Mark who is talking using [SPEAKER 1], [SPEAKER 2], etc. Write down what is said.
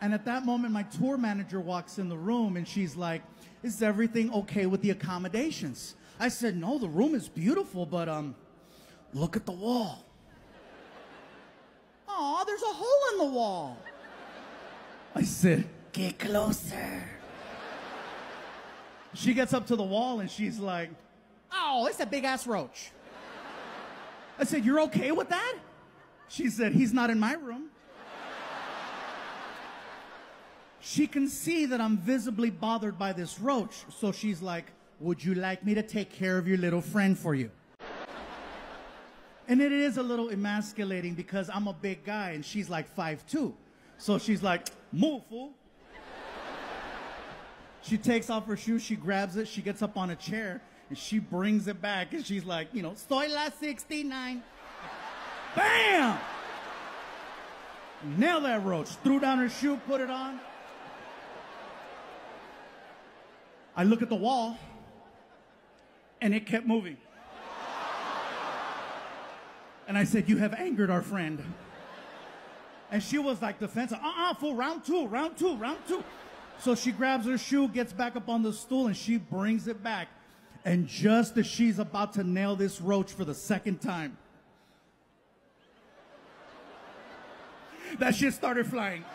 [SPEAKER 1] And at that moment, my tour manager walks in the room and she's like, Is everything okay with the accommodations? I said, No, the room is beautiful, but um, look at the wall. Aw, there's a hole in the wall. I said, Get closer. She gets up to the wall and she's like, Oh, it's a big ass roach. I said, You're okay with that? She said, He's not in my room. She can see that I'm visibly bothered by this roach, so she's like, Would you like me to take care of your little friend for you? And it is a little emasculating because I'm a big guy and she's like 5'2. So she's like, Move, fool. She takes off her shoes, she grabs it, she gets up on a chair, and she brings it back, and she's like, you know, soy la 69. Bam! Nail that roach. Threw down her shoe, put it on. I look at the wall, and it kept moving. And I said, You have angered our friend. And she was like defensive. Uh uh for round two, round two, round two. So she grabs her shoe, gets back up on the stool, and she brings it back. And just as she's about to nail this roach for the second time, that shit started flying.